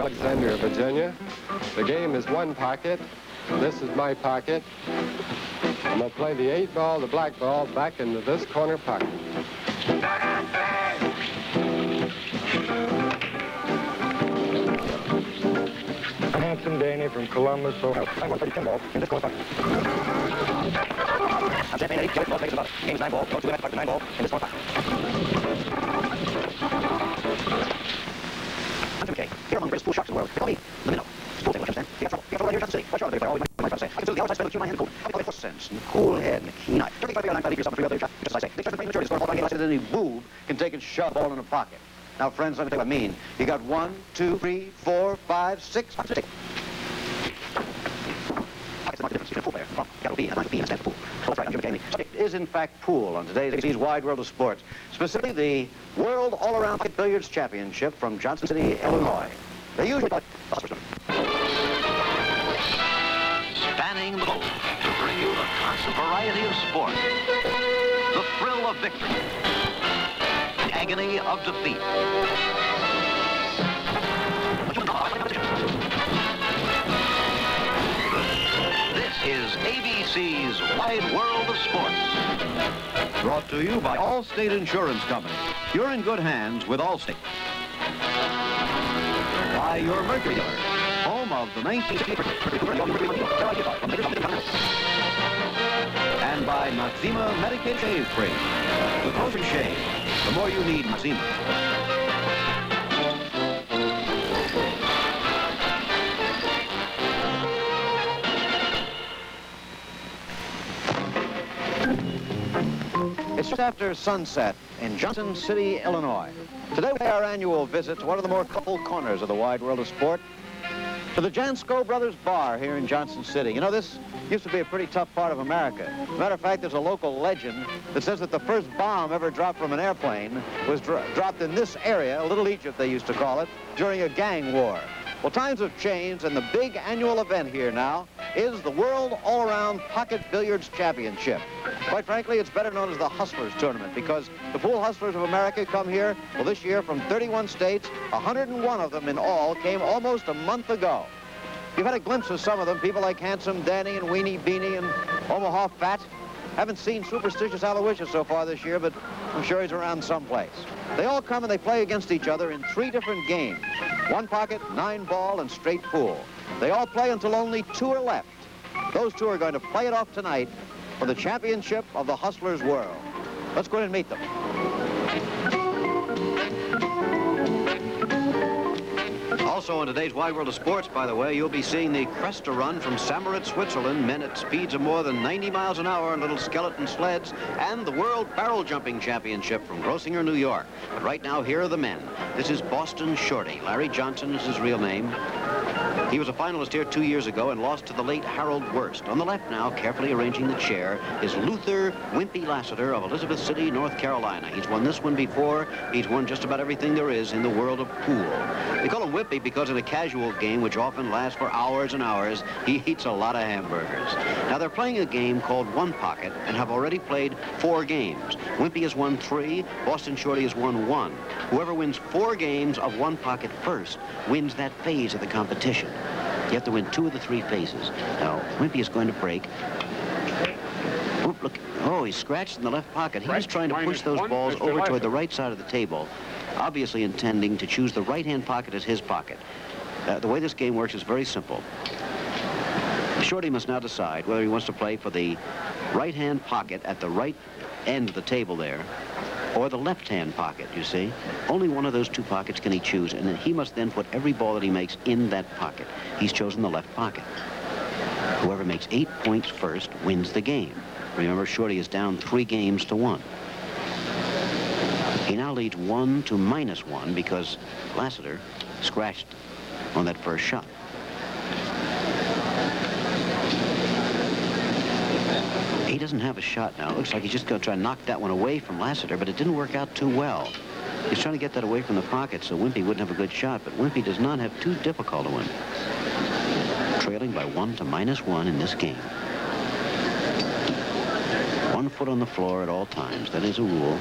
Alexandria, Virginia. The game is one pocket. This is my pocket. I'm going to play the eight ball, the black ball, back into this corner pocket. Handsome Danny from Columbus, Ohio. I want to play 10 ball in this corner pocket. I'm Champagne Eddie, Joey Ball, Vegas about Game's 9 ball, go to the left, 9 ball in this corner pocket. Here among the greatest pool sharks in the world. They call me the minnow. Pool thing, understand? You got trouble. You got trouble right here in Johnston City. Watch out, baby. Always my say. I can do the hours I spend with you in my hand cool. I call it sense and cool head and a keen eye. Don't think about it, yourself and three other just as I say. They start to bring maturity score all game. Any boob can take and shove a ball in a pocket. Now, friends, let me tell you what I mean. You got one, two, three, four, five, six. Pockets to take. Pockets mark the difference between a pool player. Well, capital B and a B instead of pool. So that's right, I'm Jim McKay. Subject is, in fact, pool on today's ABC's Wide World of Sports. Specifically, the World All-Around Billiards Championship from Johnston City, Illinois. They usually call it Spanning the globe to bring you the constant variety of sport, the thrill of victory, the agony of defeat. This is ABC's Wide World of Sports. Brought to you by Allstate Insurance Company. You're in good hands with Allstate by your Mercury dealer, home of the 1960 and by Noxzema Medicated Shave Cream. The closer shave, the more you need Noxzema. It's just after sunset in Johnston City, Illinois. Today we pay our annual visit to one of the more colorful corners of the wide world of sport, to the Jansco Brothers Bar here in Johnston City. You know, this used to be a pretty tough part of America. Matter of fact, there's a local legend that says that the first bomb ever dropped from an airplane was dro dropped in this area, a Little Egypt they used to call it, during a gang war. Well, times have changed, and the big annual event here now is the World All-Around Pocket Billiards Championship. Quite frankly, it's better known as the Hustlers Tournament because the Pool Hustlers of America come here, well, this year from 31 states, 101 of them in all came almost a month ago. You've had a glimpse of some of them, people like Handsome Danny and Weenie Beenie and Omaha Fat. Haven't seen Superstitious Aloysius so far this year, but I'm sure he's around someplace. They all come and they play against each other in three different games. One pocket, nine ball, and straight pool. They all play until only two are left. Those two are going to play it off tonight for the championship of the Hustlers World. Let's go and meet them. Also in today's Wide World of Sports, by the way, you'll be seeing the Cresta Run from St. Moritz, Switzerland, men at speeds of more than 90 miles an hour on little skeleton sleds, and the World Barrel Jumping Championship from Grossinger, New York. But right now, here are the men. This is Boston Shorty. Larry Johnson is his real name. He was a finalist here two years ago and lost to the late Harold Worst. On the left now, carefully arranging the chair, is Luther Wimpy Lassiter of Elizabeth City, North Carolina. He's won this one before. He's won just about everything there is in the world of pool. They call him Wimpy because in a casual game, which often lasts for hours and hours, he eats a lot of hamburgers. Now, they're playing a game called One Pocket and have already played four games. Wimpy has won three. Boston Shorty has won one. Whoever wins four games of One Pocket first wins that phase of the competition. You have to win two of the three phases. Now, Wimpy is going to break. Oop, look. Oh, he's scratched in the left pocket. He was trying to push those balls over toward the right side of the table, obviously intending to choose the right-hand pocket as his pocket. Uh, the way this game works is very simple. Shorty must now decide whether he wants to play for the right-hand pocket at the right end of the table there, or the left-hand pocket, you see. Only one of those two pockets can he choose, and he must then put every ball that he makes in that pocket. He's chosen the left pocket. Whoever makes eight points first wins the game. Remember, Shorty is down three games to one. He now leads one to minus one because Lassiter scratched on that first shot. He doesn't have a shot now. It looks like he's just going to try and knock that one away from Lassiter, but it didn't work out too well. He's trying to get that away from the pocket so Wimpy wouldn't have a good shot, but Wimpy does not have too difficult a one. Trailing by one to minus one in this game. One foot on the floor at all times. That is a rule.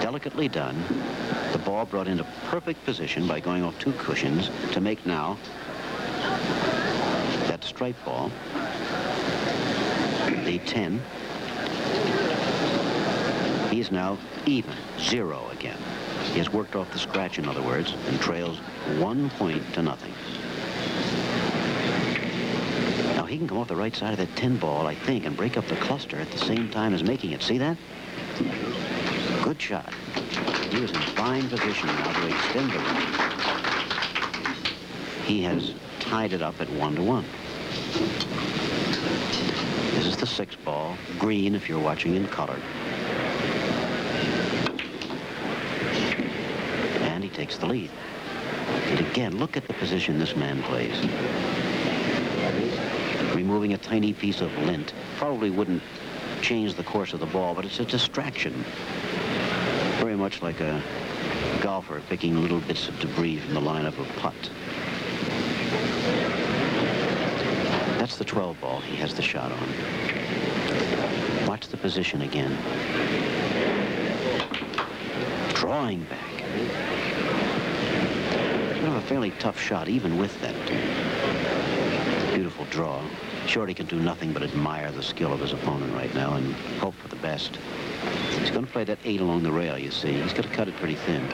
delicately done. The ball brought into perfect position by going off two cushions to make now stripe ball, the 10. He is now even, zero again. He has worked off the scratch, in other words, and trails one point to nothing. Now, he can come off the right side of that 10 ball, I think, and break up the cluster at the same time as making it. See that? Good shot. He is in fine position now to extend the run. He has tied it up at one to one. This is the six ball, green if you're watching in color. And he takes the lead. And again, look at the position this man plays. Removing a tiny piece of lint probably wouldn't change the course of the ball, but it's a distraction. Very much like a golfer picking little bits of debris from the line of a putt. The 12 ball he has the shot on. Watch the position again. Drawing back. Kind of a fairly tough shot, even with that beautiful draw. Shorty can do nothing but admire the skill of his opponent right now and hope for the best. He's going to play that eight along the rail, you see. He's going to cut it pretty thin.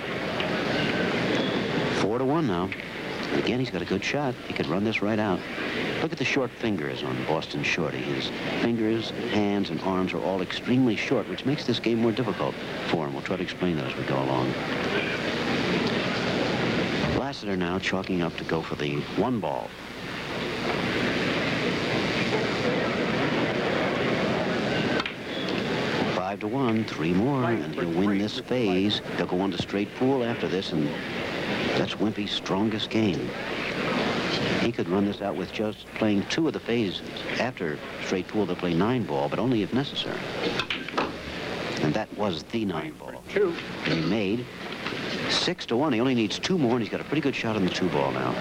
Four to one now. And again, he's got a good shot. He could run this right out. Look at the short fingers on Boston Shorty. His fingers, hands, and arms are all extremely short, which makes this game more difficult for him. We'll try to explain that as we go along. Lassiter now chalking up to go for the one ball. Five to one, three more, and he'll win this phase. They'll go on to straight pool after this, and that's Wimpy's strongest game. He could run this out with just playing two of the phases. After straight pool, they'll play nine ball, but only if necessary. And that was the nine ball. Two. And he made six to one. He only needs two more, and he's got a pretty good shot on the two ball now.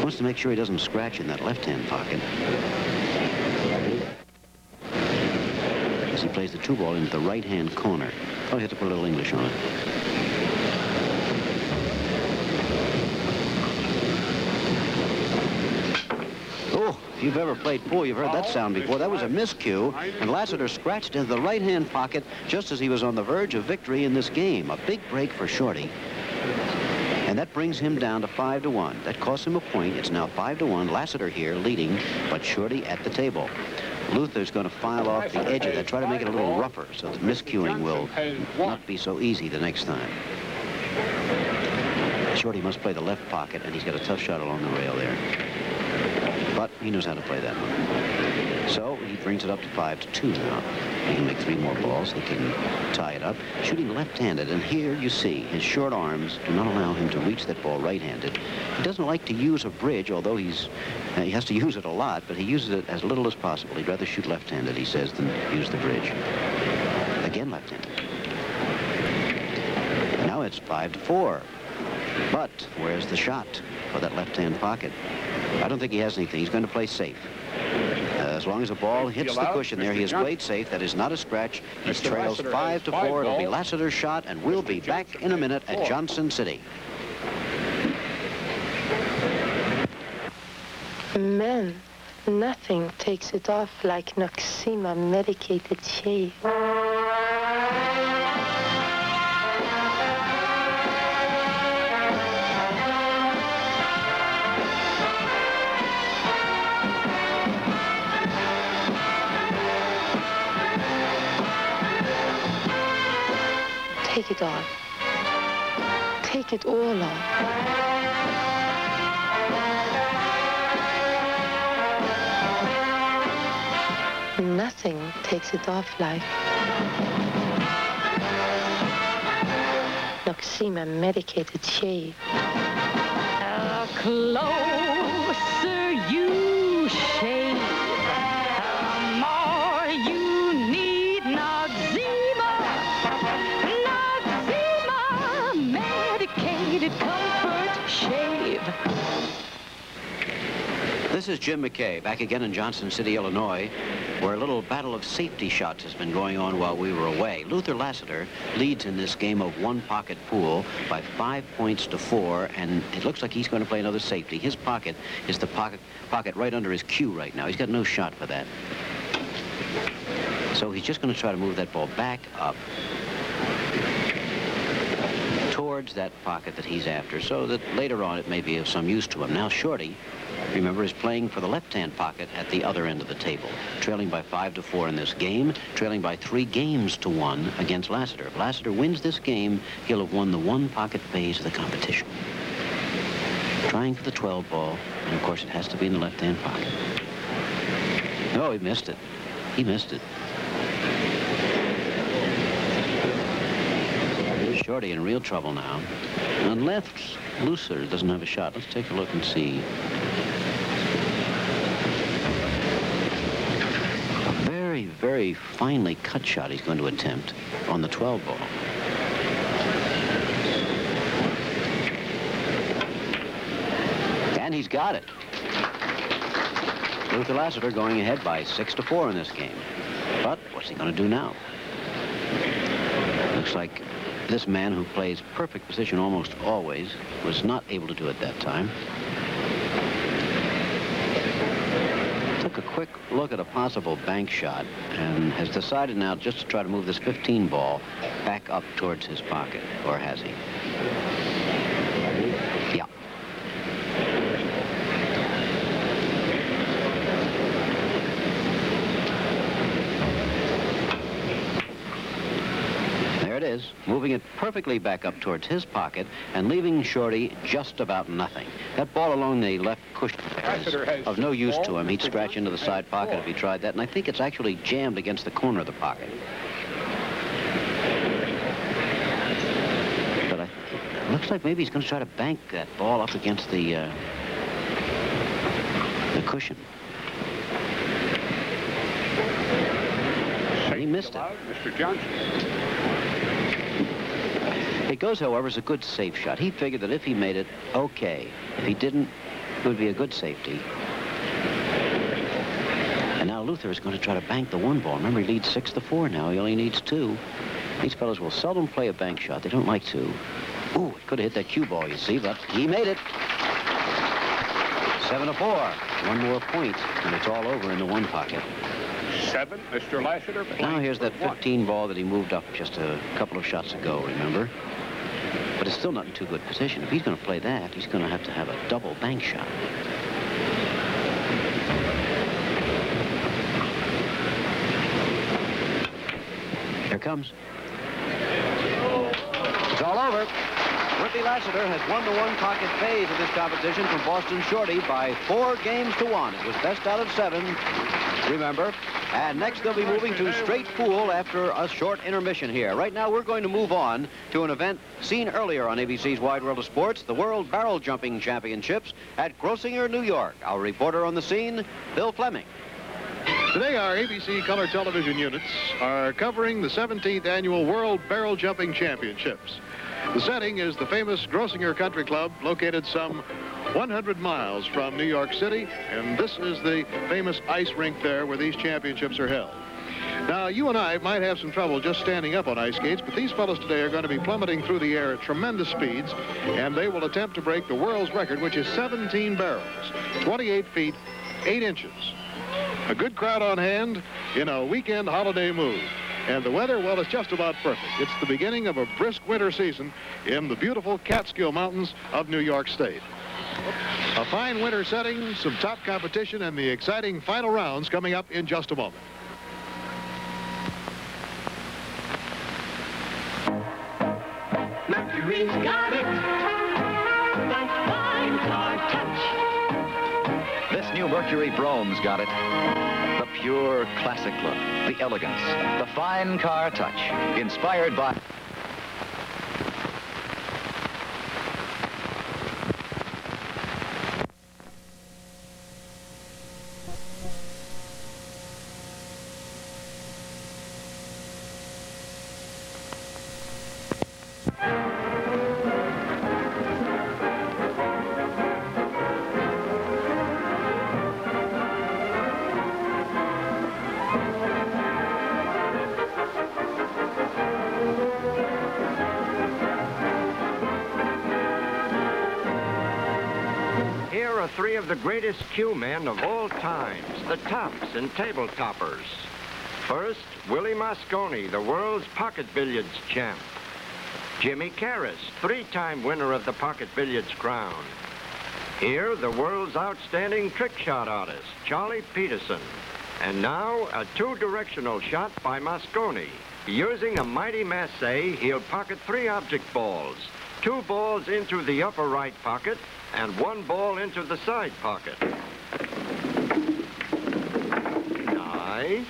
Wants to make sure he doesn't scratch in that left-hand pocket. As he plays the two ball into the right-hand corner. Probably have to put a little English on it. Oh, if you've ever played pool, you've heard that sound before. That was a miscue, and Lassiter scratched into the right-hand pocket just as he was on the verge of victory in this game. A big break for Shorty. And that brings him down to five to one. That costs him a point. It's now five to one. Lassiter here leading, but Shorty at the table. Luther's going to file off the edge of that, try to make it a little rougher so the miscuing will not be so easy the next time. Shorty must play the left pocket, and he's got a tough shot along the rail there. But he knows how to play that one. So he brings it up to five to two now. He can make three more balls. He can tie it up. Shooting left-handed, and here you see his short arms do not allow him to reach that ball right-handed. He doesn't like to use a bridge, although he's uh, he has to use it a lot, but he uses it as little as possible. He'd rather shoot left-handed, he says, than use the bridge. Again left-handed. Now it's five to four. But where's the shot for that left-hand pocket? I don't think he has anything. He's going to play safe. As long as the ball hits the cushion there, he has played safe. That is not a scratch. He Mr. trails Lassiter five to five four. It'll be balls. Lassiter's shot, and we'll be back in a minute at Johnston City. Men, nothing takes it off like Noxzema medicated shave. Take it off. Take it all off. Nothing takes it off like Noxzema medicated shave. Closer This is Jim McKay, back again in Johnston City, Illinois, where a little battle of safety shots has been going on while we were away. Luther Lassiter leads in this game of one pocket pool by five points to four, and it looks like he's going to play another safety. His pocket is the pocket, pocket right under his cue right now. He's got no shot for that. So he's just going to try to move that ball back up towards that pocket that he's after so that later on it may be of some use to him. Now Shorty, remember, is playing for the left-hand pocket at the other end of the table, trailing by five to four in this game, trailing by three games to one against Lassiter. If Lassiter wins this game, he'll have won the one pocket phase of the competition. Trying for the 12 ball, and of course it has to be in the left-hand pocket. Oh, he missed it. He missed it. Shorty in real trouble now. On left, Luther doesn't have a shot. Let's take a look and see. A very, very finely cut shot he's going to attempt on the 12 ball. And he's got it. Luther Lassiter going ahead by six to four in this game. But what's he going to do now? This man who plays perfect position almost always was not able to do it that time. Took a quick look at a possible bank shot and has decided now just to try to move this 15 ball back up towards his pocket, or has he? Yeah. There it is, moving it perfectly back up towards his pocket and leaving Shorty just about nothing. That ball along the left cushion is of no use to him. He'd scratch into the side pocket if he tried that, and I think it's actually jammed against the corner of the pocket. But I, it looks like maybe he's going to try to bank that ball up against the, uh, the cushion. He missed it. Mr. Johnson. Goes, however, as a good safe shot. He figured that if he made it, okay. If he didn't, it would be a good safety. And now Luther is going to try to bank the one ball. Remember, he leads six to four now. He only needs two. These fellows will seldom play a bank shot. They don't like to. Ooh, it could have hit that cue ball, you see, but he made it. Seven to four. One more point, and it's all over in the one pocket. Seven, Mr. Lassiter. Now here's that playing for one. 15 ball that he moved up just a couple of shots ago, remember? But it's still not in too good position. If he's going to play that, he's going to have to have a double bank shot. Here comes. It's all over. Wimpy Lassiter has won the one pocket phase of this competition from Boston Shorty by four games to one. It was best out of seven, remember. And next they'll be moving to straight pool after a short intermission here. Right now we're going to move on to an event seen earlier on ABC's Wide World of Sports, the World Barrel Jumping Championships at Grossinger, New York. Our reporter on the scene, Bill Fleming. Today, our ABC color television units are covering the 17th annual World Barrel Jumping Championships. The setting is the famous Grossinger Country Club, located some 100 miles from New York City, and this is the famous ice rink there where these championships are held. Now, you and I might have some trouble just standing up on ice skates, but these fellows today are going to be plummeting through the air at tremendous speeds, and they will attempt to break the world's record, which is 17 barrels, 28 feet, 8 inches. A good crowd on hand in a weekend holiday mood. And the weather, well, it's just about perfect. It's the beginning of a brisk winter season in the beautiful Catskill Mountains of New York State. A fine winter setting, some top competition, and the exciting final rounds coming up in just a moment. Mercury's got it. That fine car touch. This new Mercury Brougham's got it. Pure classic look, the elegance, the fine car touch, inspired by... three of the greatest cue men of all times, the tops and table toppers. First, Willie Mosconi, the world's pocket billiards champ. Jimmy Caras, three-time winner of the pocket billiards crown. Here, the world's outstanding trick shot artist, Charlie Peterson. And now, a two-directional shot by Mosconi. Using a mighty masse, he'll pocket three object balls. Two balls into the upper right pocket and one ball into the side pocket. Nice.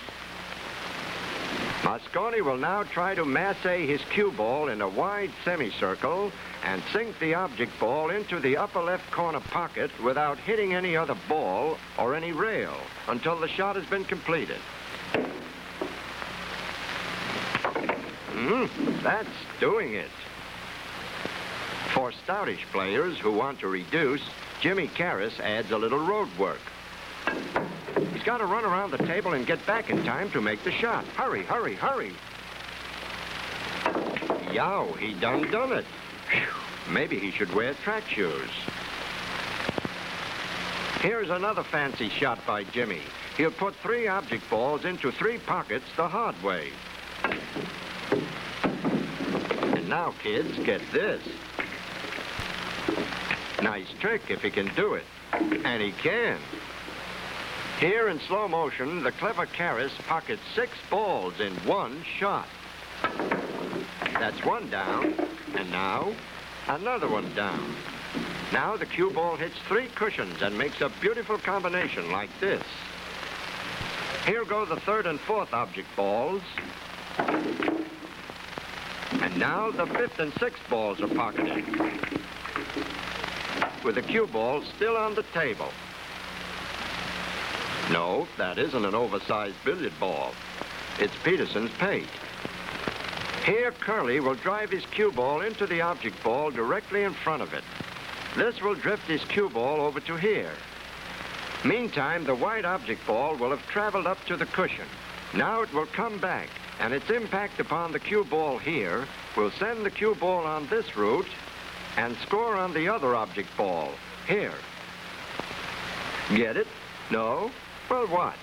Mosconi will now try to masse his cue ball in a wide semicircle and sink the object ball into the upper left corner pocket without hitting any other ball or any rail until the shot has been completed. Hmm, that's doing it. For stoutish players who want to reduce, Jimmy Caras adds a little road work. He's got to run around the table and get back in time to make the shot. Hurry, hurry, hurry. Yow, he done done it. Maybe he should wear track shoes. Here's another fancy shot by Jimmy. He'll put three object balls into three pockets the hard way. And now, kids, get this. Nice trick if he can do it. And he can. Here in slow motion, the clever Caras pockets six balls in one shot. That's one down, and now another one down. Now the cue ball hits three cushions and makes a beautiful combination like this. Here go the third and fourth object balls. And now the fifth and sixth balls are pocketed. With the cue ball still on the table. No, that isn't an oversized billiard ball. It's Peterson's pate. Here, Curly will drive his cue ball into the object ball directly in front of it. This will drift his cue ball over to here. Meantime, the white object ball will have traveled up to the cushion. Now it will come back, and its impact upon the cue ball here will send the cue ball on this route and score on the other object ball, here. Get it? No? Well, watch.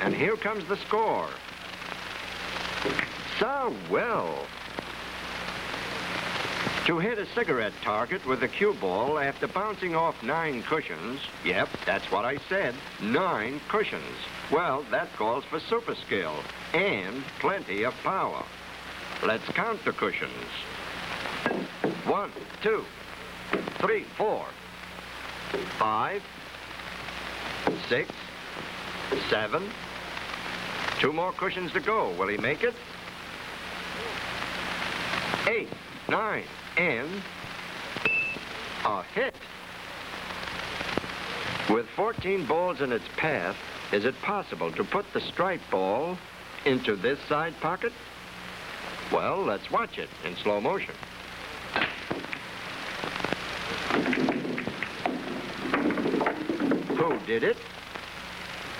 And here comes the score. So well. To hit a cigarette target with a cue ball after bouncing off nine cushions, yep, that's what I said, nine cushions. Well, that calls for super skill and plenty of power. Let's count the cushions. One, two, three, four, five, six, seven. Two more cushions to go. Will he make it? Eight, nine, and a hit. With 14 balls in its path, is it possible to put the striped ball into this side pocket? Well, let's watch it in slow motion. Who did it?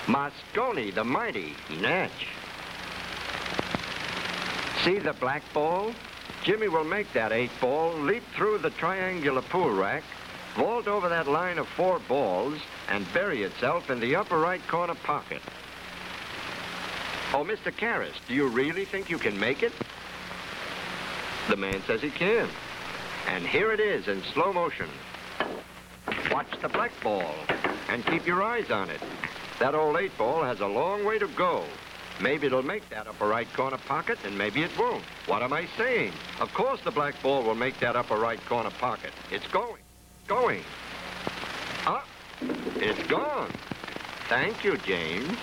Mosconi, the mighty Natch. See the black ball? Jimmy will make that eight ball, leap through the triangular pool rack, vault over that line of four balls, and bury itself in the upper right corner pocket. Oh, Mr. Caras, do you really think you can make it? The man says he can. And here it is in slow motion. Watch the black ball and keep your eyes on it. That old eight ball has a long way to go. Maybe it'll make that upper right corner pocket, and maybe it won't. What am I saying? Of course the black ball will make that upper right corner pocket. It's going. Going. Ah, it's gone. Thank you, James.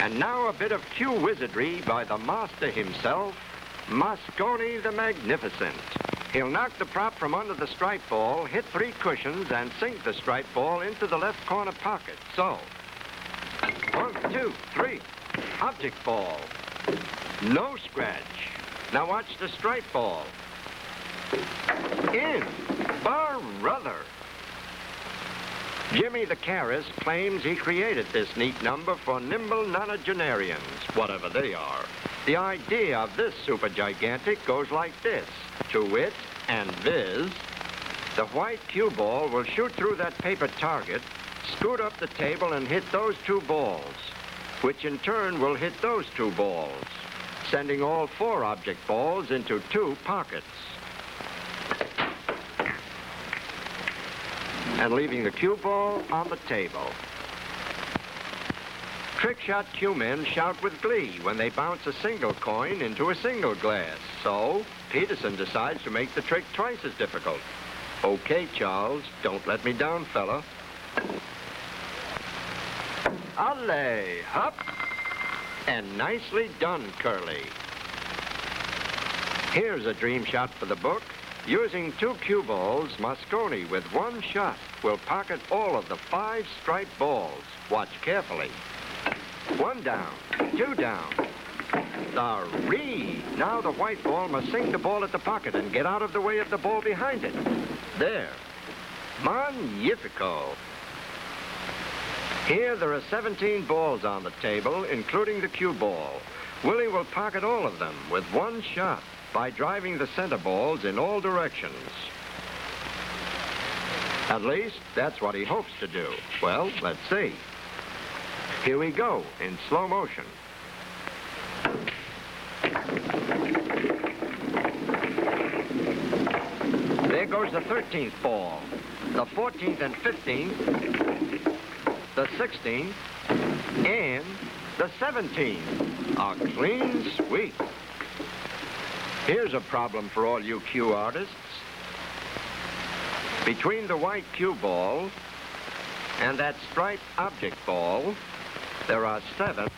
And now a bit of cue wizardry by the master himself, Mosconi the Magnificent. He'll knock the prop from under the stripe ball, hit three cushions, and sink the stripe ball into the left corner pocket. So, one, two, three. Object ball. No scratch. Now watch the stripe ball. In. Bar Brother. Jimmy the Caras claims he created this neat number for nimble nonagenarians, whatever they are. The idea of this super gigantic goes like this. To wit, and Viz, the white cue ball will shoot through that paper target, scoot up the table and hit those two balls, which in turn will hit those two balls, sending all four object balls into two pockets. And leaving the cue ball on the table. Trick shot cue men shout with glee when they bounce a single coin into a single glass. So, Peterson decides to make the trick twice as difficult. Okay, Charles, don't let me down, fella. Alley, up. And nicely done, Curly. Here's a dream shot for the book. Using two cue balls, Mosconi with one shot will pocket all of the five striped balls. Watch carefully. One down, two down. Three. Now the white ball must sink the ball at the pocket and get out of the way of the ball behind it. There. Magnifico. Here there are 17 balls on the table, including the cue ball. Willie will pocket all of them with one shot by driving the center balls in all directions. At least, that's what he hopes to do. Well, let's see. Here we go, in slow motion. There goes the 13th ball, the 14th and 15th, the 16th, and the 17th. A clean sweep. Here's a problem for all you cue artists. Between the white cue ball and that striped object ball, there are seven.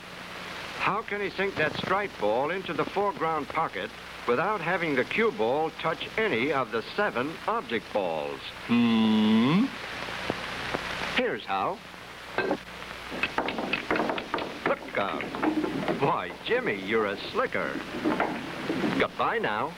How can he sink that striped ball into the foreground pocket without having the cue ball touch any of the seven object balls? Hmm? Here's how. Look out. Why, Jimmy, you're a slicker. Goodbye now.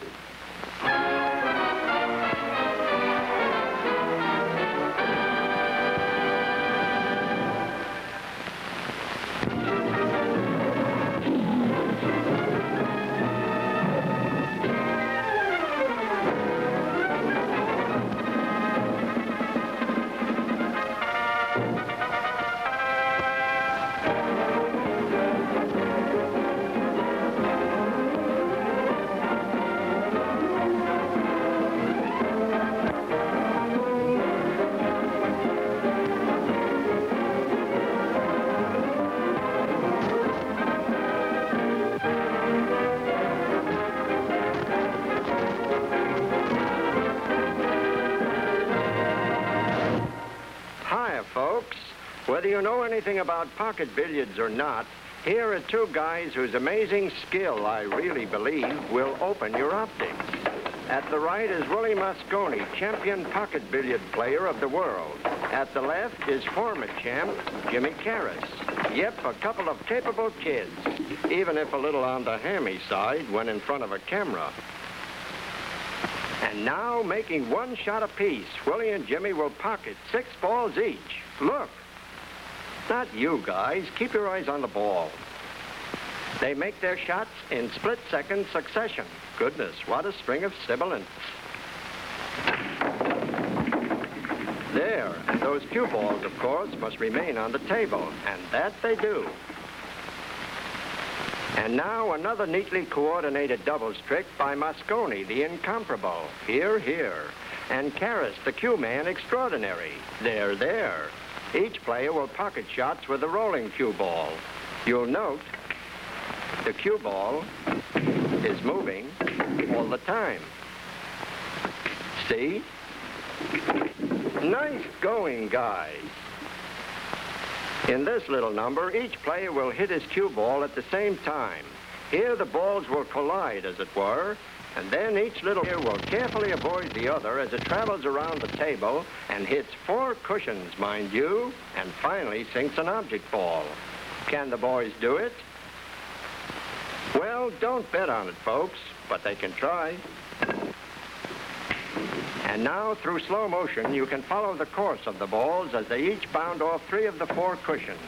Anything about pocket billiards or not, here are two guys whose amazing skill, I really believe, will open your optics. At the right is Willie Mosconi, champion pocket billiard player of the world. At the left is former champ Jimmy Caras. Yep, a couple of capable kids, even if a little on the hammy side when in front of a camera. And now, making one shot apiece, Willie and Jimmy will pocket six balls each. Look. Not you guys. Keep your eyes on the ball. They make their shots in split-second succession. Goodness, what a string of sibilants. There, and those cue balls, of course, must remain on the table, and that they do. And now another neatly coordinated doubles trick by Mosconi, the incomparable. Here, here. And Caras, the cue man extraordinary. There, there. Each player will pocket shots with the rolling cue ball. You'll note the cue ball is moving all the time. See? Nice going, guys. In this little number, each player will hit his cue ball at the same time. Here the balls will collide, as it were, and then each little player will carefully avoid the other as it travels around the table and hits four cushions, mind you, and finally sinks an object ball. Can the boys do it? Well, don't bet on it, folks, but they can try. And now, through slow motion, you can follow the course of the balls as they each bound off three of the four cushions.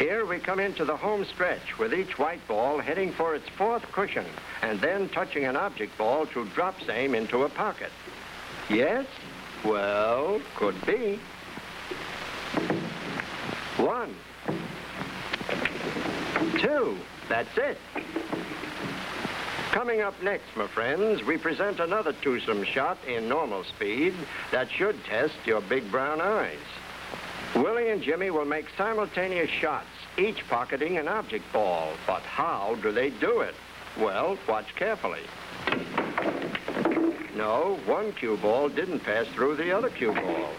Here we come into the home stretch with each white ball heading for its fourth cushion and then touching an object ball to drop same into a pocket. Yes? Well, could be. One. Two. That's it. Coming up next, my friends, we present another twosome shot in normal speed that should test your big brown eyes. Willie and Jimmy will make simultaneous shots, each pocketing an object ball. But how do they do it? Well, watch carefully. No, one cue ball didn't pass through the other cue ball.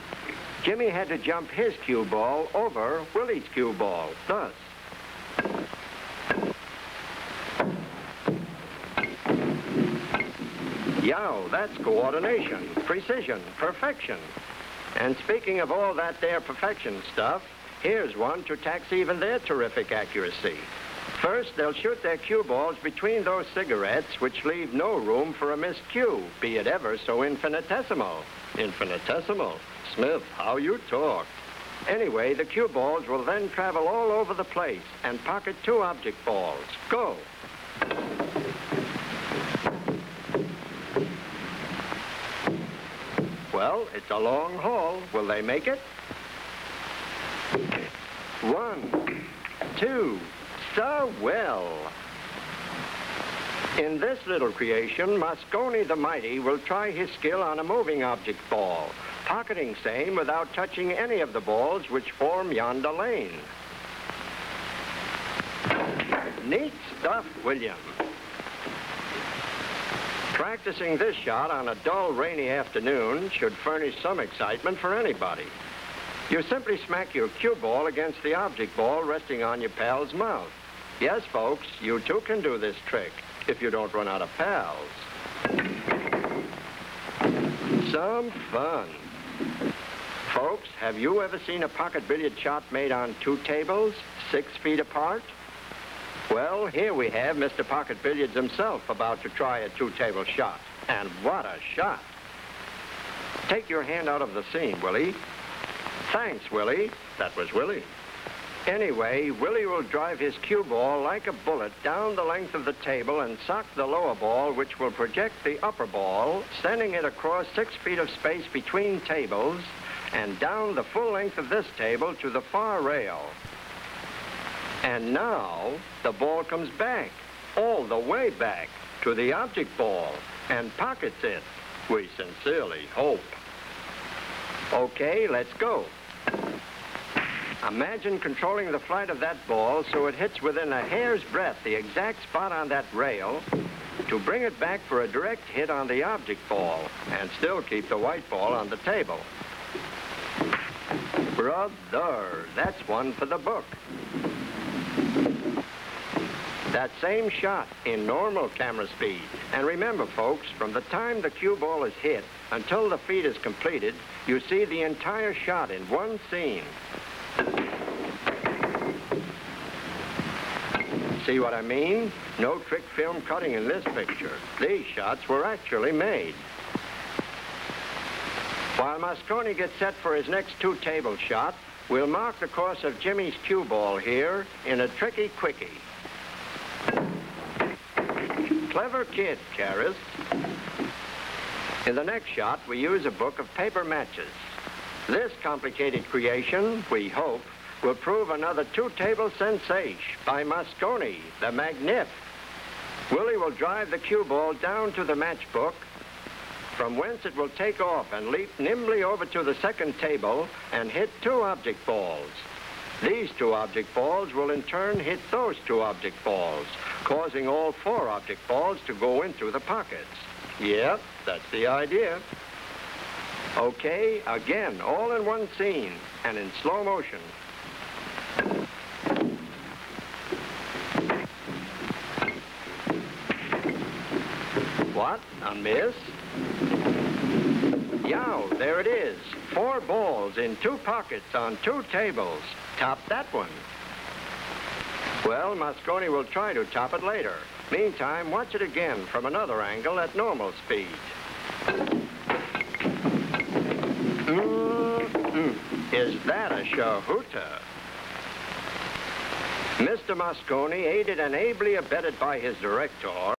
Jimmy had to jump his cue ball over Willie's cue ball, thus. Yow, that's coordination, precision, perfection. And speaking of all that there perfection stuff, here's one to tax even their terrific accuracy. First, they'll shoot their cue balls between those cigarettes, which leave no room for a miscue, be it ever so infinitesimal. Infinitesimal? Smith, how you talk. Anyway, the cue balls will then travel all over the place and pocket two object balls. Go. Well, it's a long haul. Will they make it? One, two, so well. In this little creation, Mosconi the Mighty will try his skill on a moving object ball, pocketing same without touching any of the balls which form yonder lane. Neat stuff, William. Practicing this shot on a dull, rainy afternoon should furnish some excitement for anybody. You simply smack your cue ball against the object ball resting on your pal's mouth. Yes, folks, you too can do this trick if you don't run out of pals. Some fun. Folks, have you ever seen a pocket billiard shot made on two tables, six feet apart? Well, here we have Mr. Pocket Billiards himself about to try a two-table shot. And what a shot. Take your hand out of the seam, Willie. Thanks, Willie. That was Willie. Anyway, Willie will drive his cue ball like a bullet down the length of the table and sock the lower ball, which will project the upper ball, sending it across six feet of space between tables and down the full length of this table to the far rail. And now the ball comes back, all the way back to the object ball and pockets it. We sincerely hope. Okay, let's go. Imagine controlling the flight of that ball so it hits within a hair's breadth the exact spot on that rail to bring it back for a direct hit on the object ball and still keep the white ball on the table. Brother, that's one for the book. That same shot in normal camera speed. And remember, folks, from the time the cue ball is hit until the feed is completed, you see the entire shot in one scene. See what I mean? No trick film cutting in this picture. These shots were actually made. While Mosconi gets set for his next two-table shot, we'll mark the course of Jimmy's cue ball here in a tricky quickie. Clever kid, Caras. In the next shot, we use a book of paper matches. This complicated creation, we hope, will prove another two-table sensation by Mosconi, the Magnif. Willie will drive the cue ball down to the matchbook, from whence it will take off and leap nimbly over to the second table and hit two object balls. These two object balls will in turn hit those two object balls, causing all four object balls to go into the pockets. Yep, that's the idea. Okay, again, all in one scene and in slow motion. What? A miss? Yow, there it is. Four balls in two pockets on two tables. Top that one. Well, Mosconi will try to top it later. Meantime, watch it again from another angle at normal speed. Mm-mm. Is that a shahooter? Mr. Mosconi, aided and ably abetted by his director,